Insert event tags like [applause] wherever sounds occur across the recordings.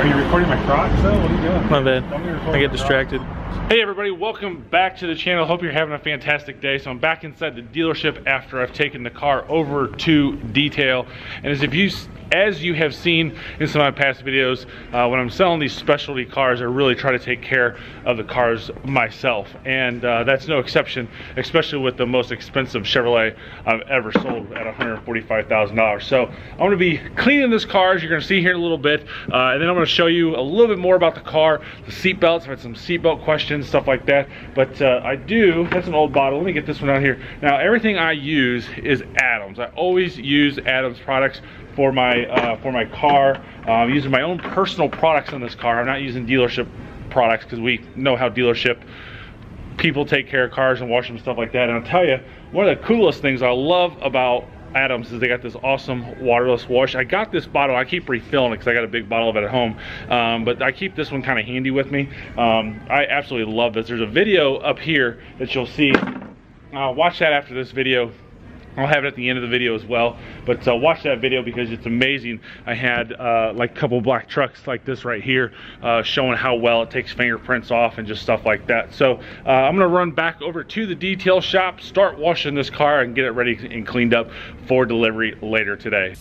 Are you recording my Crocs though? What are you doing? My bad. Don't be recording I get Crocs. Hey everybody, welcome back to the channel. Hope you're having a fantastic day. So I'm back inside the dealership after I've taken the car over to detail. And as if you as you have seen in some of my past videos, uh, when I'm selling these specialty cars, I really try to take care of the cars myself. And uh, that's no exception, especially with the most expensive Chevrolet I've ever sold at $145,000. So I'm gonna be cleaning this car, as you're gonna see here in a little bit. Uh, and then I'm gonna show you a little bit more about the car, the seat belts, I've had some seatbelt questions, stuff like that. But uh, I do, that's an old bottle. Let me get this one out here. Now, everything I use is Adams. I always use Adams products for my uh, for my car. Uh, I'm using my own personal products on this car. I'm not using dealership products because we know how dealership people take care of cars and wash them stuff like that. And I'll tell you, one of the coolest things I love about Adams is they got this awesome waterless wash. I got this bottle. I keep refilling it because I got a big bottle of it at home. Um, but I keep this one kind of handy with me. Um, I absolutely love this. There's a video up here that you'll see. Uh, watch that after this video. I'll have it at the end of the video as well. But uh, watch that video because it's amazing. I had uh, like a couple black trucks like this right here uh, showing how well it takes fingerprints off and just stuff like that. So uh, I'm gonna run back over to the detail shop, start washing this car and get it ready and cleaned up for delivery later today.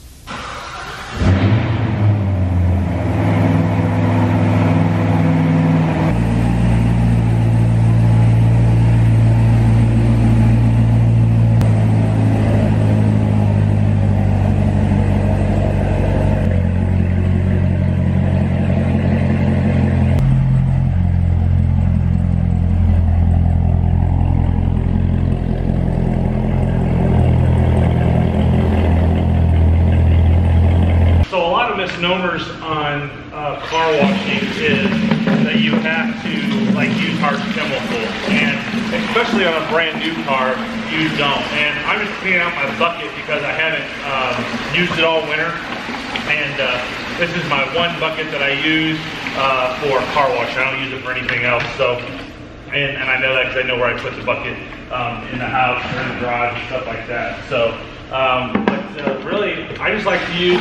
Misnomers on uh, car washing is that you have to like use hard chemical, and especially on a brand new car, you don't. And I'm just cleaning out my bucket because I haven't um, used it all winter, and uh, this is my one bucket that I use uh, for car wash. I don't use it for anything else. So, and, and I know that because I know where I put the bucket um, in the house or in the garage and stuff like that. So. Um, but uh, really, I just like to use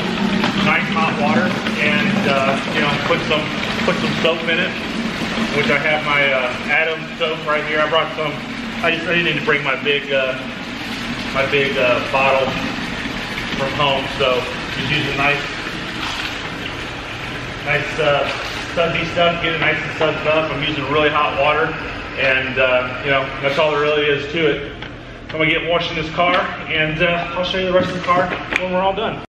nice hot water and uh, you know put some put some soap in it, which I have my uh, Adams soap right here. I brought some. I just I didn't need to bring my big uh, my big uh, bottle from home, so just use a nice nice uh, sudsy stuff. Get it nice and sudsed up. I'm using really hot water, and uh, you know that's all there really is to it. I'm gonna get washing this car, and uh, I'll show you the rest of the car when we're all done.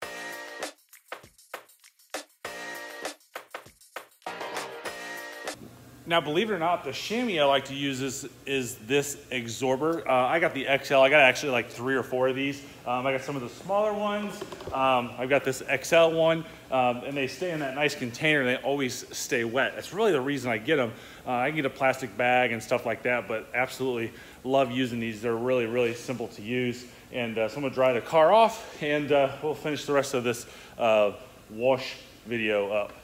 Now, believe it or not, the chamois I like to use is, is this Absorber. Uh, I got the XL. I got actually like three or four of these. Um, I got some of the smaller ones. Um, I've got this XL one, um, and they stay in that nice container. They always stay wet. That's really the reason I get them. Uh, I can get a plastic bag and stuff like that, but absolutely love using these. They're really, really simple to use. And uh, so I'm gonna dry the car off, and uh, we'll finish the rest of this uh, wash video up.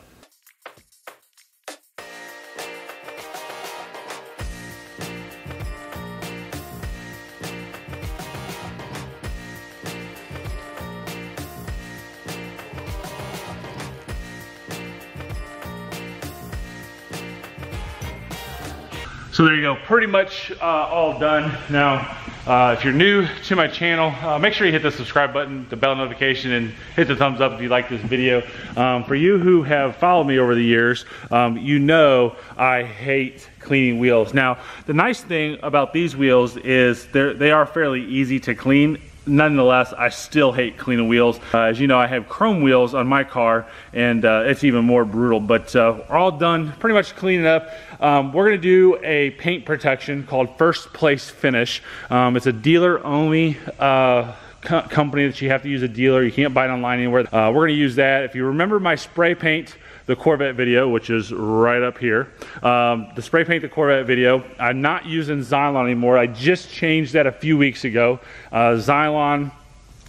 So there you go, pretty much uh, all done. Now, uh, if you're new to my channel, uh, make sure you hit the subscribe button, the bell notification, and hit the thumbs up if you like this video. Um, for you who have followed me over the years, um, you know I hate cleaning wheels. Now, the nice thing about these wheels is they are fairly easy to clean nonetheless, I still hate cleaning wheels. Uh, as you know, I have chrome wheels on my car, and uh, it's even more brutal. But uh, we're all done, pretty much cleaning up. Um, we're gonna do a paint protection called First Place Finish. Um, it's a dealer-only uh, co company that you have to use a dealer. You can't buy it online anywhere. Uh, we're gonna use that. If you remember my spray paint, the Corvette video, which is right up here. Um, the spray paint the Corvette video. I'm not using Xzilon anymore. I just changed that a few weeks ago. Uh, Xzilon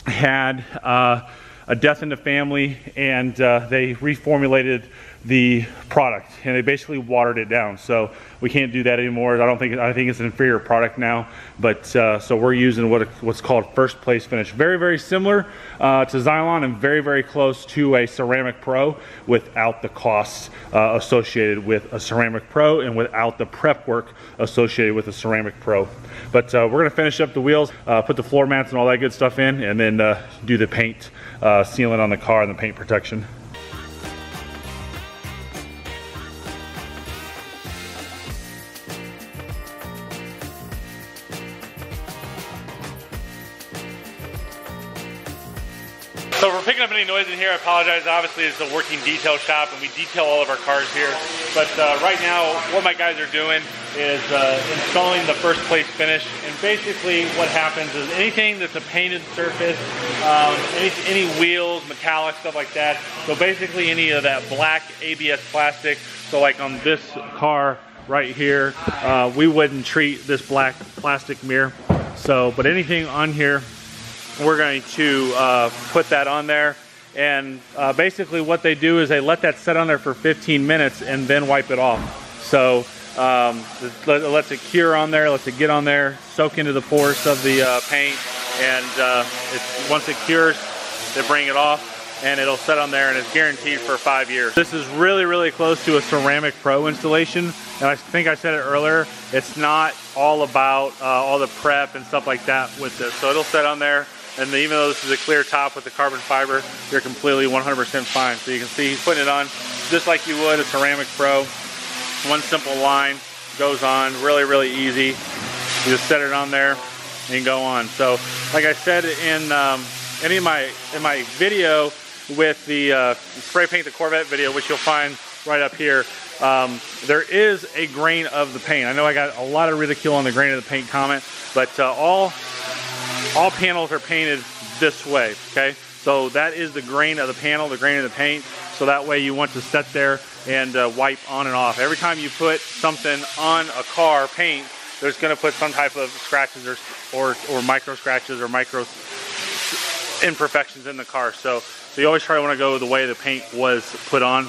had uh, a death in the family and uh, they reformulated the product and they basically watered it down. So we can't do that anymore. I don't think I think it's an inferior product now. But uh, so we're using what what's called first place finish. Very very similar uh, to Xzilon and very very close to a Ceramic Pro without the costs uh, associated with a Ceramic Pro and without the prep work associated with a Ceramic Pro. But uh, we're gonna finish up the wheels, uh, put the floor mats and all that good stuff in, and then uh, do the paint sealant on the car and the paint protection. Apologize. Obviously, it's a working detail shop, and we detail all of our cars here. But uh, right now, what my guys are doing is uh, installing the first place finish. And basically, what happens is anything that's a painted surface, um, any, any wheels, metallic, stuff like that. So basically, any of that black ABS plastic. So like on this car right here, uh, we wouldn't treat this black plastic mirror. So, but anything on here we're going to uh, put that on there. And uh, basically what they do is they let that set on there for 15 minutes and then wipe it off. So um, it lets it cure on there, lets it get on there, soak into the pores of the uh, paint. And uh, once it cures, they bring it off and it'll set on there and it's guaranteed for five years. This is really, really close to a Ceramic Pro installation. And I think I said it earlier, it's not all about uh, all the prep and stuff like that with this. So it'll set on there and even though this is a clear top with the carbon fiber, you're completely 100% fine. So you can see he's putting it on just like you would a Ceramic Pro. One simple line goes on, really, really easy. You just set it on there and go on. So like I said in um, any of my, in my video with the uh, spray paint the Corvette video, which you'll find right up here, um, there is a grain of the paint. I know I got a lot of ridicule on the grain of the paint comment, but uh, all all panels are painted this way, okay? So that is the grain of the panel, the grain of the paint. So that way you want to set there and uh, wipe on and off. Every time you put something on a car paint, there's gonna put some type of scratches or, or, or micro scratches or micro imperfections in the car. So, so you always try to wanna go the way the paint was put on.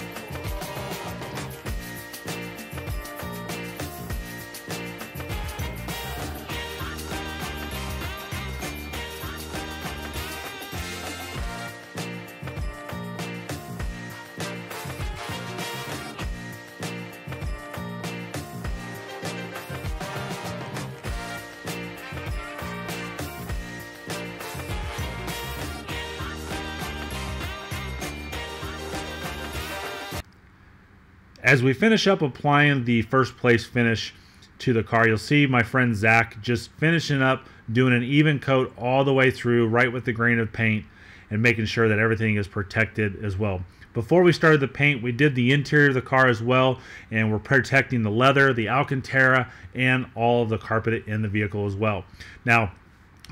As we finish up applying the first place finish to the car, you'll see my friend Zach just finishing up doing an even coat all the way through right with the grain of paint and making sure that everything is protected as well. Before we started the paint, we did the interior of the car as well, and we're protecting the leather, the Alcantara, and all of the carpet in the vehicle as well. Now,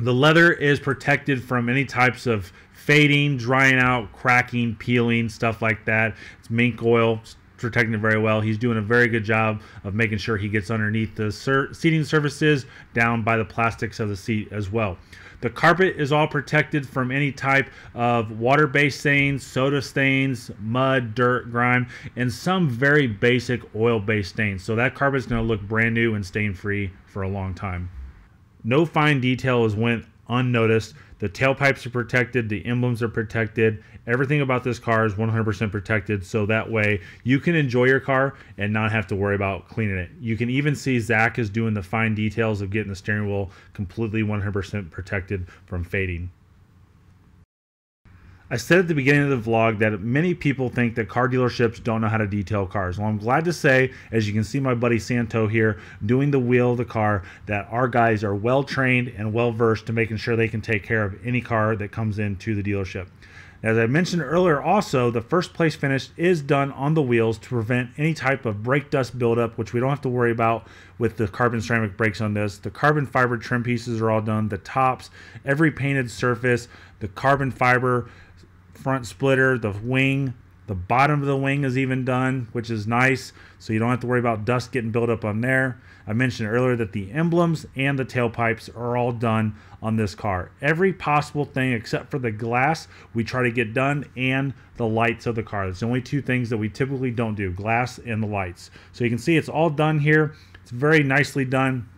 the leather is protected from any types of fading, drying out, cracking, peeling, stuff like that. It's mink oil, protecting it very well. He's doing a very good job of making sure he gets underneath the seating surfaces down by the plastics of the seat as well. The carpet is all protected from any type of water-based stains, soda stains, mud, dirt, grime, and some very basic oil-based stains. So that carpet is going to look brand new and stain-free for a long time. No fine detail is went unnoticed. The tailpipes are protected, the emblems are protected. Everything about this car is 100% protected, so that way you can enjoy your car and not have to worry about cleaning it. You can even see Zach is doing the fine details of getting the steering wheel completely 100% protected from fading. I said at the beginning of the vlog that many people think that car dealerships don't know how to detail cars. Well, I'm glad to say, as you can see my buddy Santo here doing the wheel of the car, that our guys are well trained and well versed to making sure they can take care of any car that comes into the dealership. As I mentioned earlier, also, the first place finish is done on the wheels to prevent any type of brake dust buildup, which we don't have to worry about with the carbon ceramic brakes on this. The carbon fiber trim pieces are all done, the tops, every painted surface, the carbon fiber front splitter, the wing, The bottom of the wing is even done, which is nice. So you don't have to worry about dust getting built up on there. I mentioned earlier that the emblems and the tailpipes are all done on this car. Every possible thing except for the glass we try to get done and the lights of the car. It's the only two things that we typically don't do, glass and the lights. So you can see it's all done here. It's very nicely done.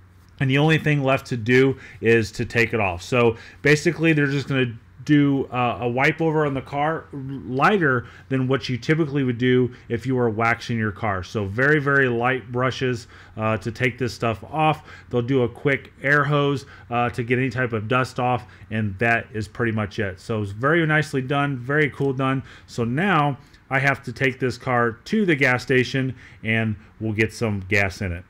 And the only thing left to do is to take it off. So basically they're just going to do uh, a wipe over on the car lighter than what you typically would do if you were waxing your car. So very, very light brushes uh, to take this stuff off. They'll do a quick air hose uh, to get any type of dust off and that is pretty much it. So it's very nicely done, very cool done. So now I have to take this car to the gas station and we'll get some gas in it.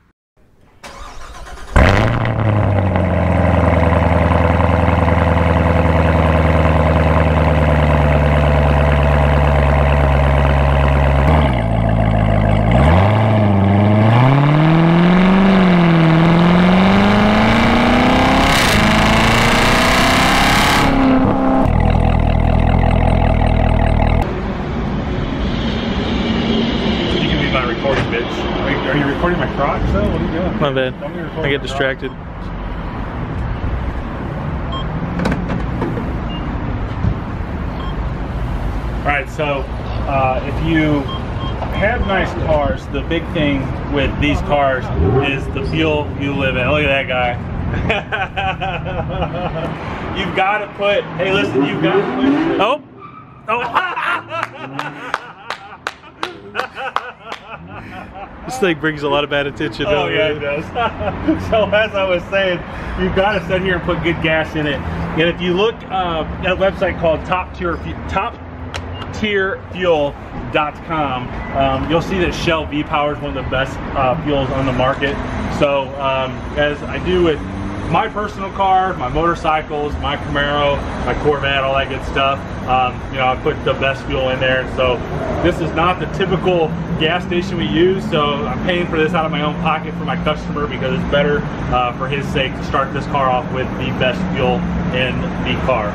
Bad. I get distracted. All right, so uh, if you have nice cars, the big thing with these cars is the fuel you live in. Look at that guy. [laughs] you've got to put, hey listen, you've got to put. Oh, oh. [laughs] [laughs] This thing brings a lot of bad attention. Oh yeah, it does. [laughs] so as I was saying, you've got to sit here and put good gas in it. And if you look uh, at a website called Top Tier Top tierfuel.com um, you'll see that Shell V-Power is one of the best uh, fuels on the market so um, as I do with my personal car, my motorcycles, my Camaro, my Corvette, all that good stuff. Um, you know, I put the best fuel in there. So this is not the typical gas station we use. So I'm paying for this out of my own pocket for my customer because it's better uh, for his sake to start this car off with the best fuel in the car.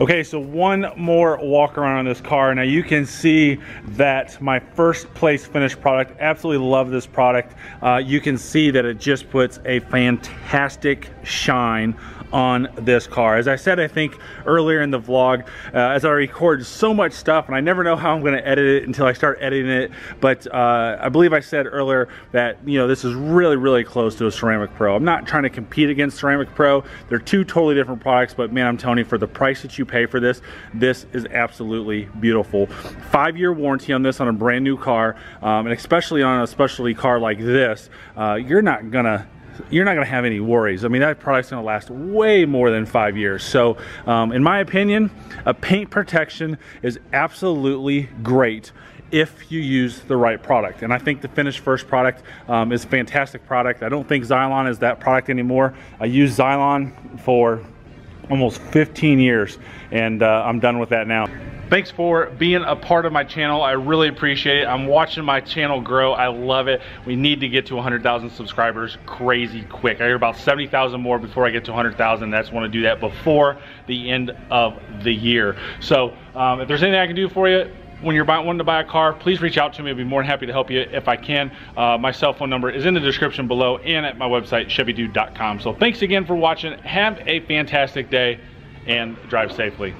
Okay, so one more walk around on this car. Now you can see that my first place finished product, absolutely love this product. Uh, you can see that it just puts a fantastic shine on this car. As I said, I think earlier in the vlog, uh, as I record so much stuff and I never know how I'm gonna edit it until I start editing it, but uh, I believe I said earlier that, you know, this is really, really close to a Ceramic Pro. I'm not trying to compete against Ceramic Pro. They're two totally different products, but man, I'm telling you, for the price that you pay for this, this is absolutely beautiful. Five year warranty on this on a brand new car, um, and especially on a specialty car like this, uh, you're not gonna you're not going to have any worries. I mean, that product's going to last way more than five years. So, um, in my opinion, a paint protection is absolutely great if you use the right product. And I think the Finish First product um, is a fantastic product. I don't think Xzilon is that product anymore. I use Xzilon for almost 15 years and uh, I'm done with that now. Thanks for being a part of my channel. I really appreciate it. I'm watching my channel grow. I love it. We need to get to 100,000 subscribers crazy quick. I hear about 70,000 more before I get to 100,000. That's want to do that before the end of the year. So um, if there's anything I can do for you, when you're buying, wanting to buy a car, please reach out to me. I'd be more than happy to help you if I can. Uh, my cell phone number is in the description below and at my website, chevydude.com. So thanks again for watching. Have a fantastic day and drive safely.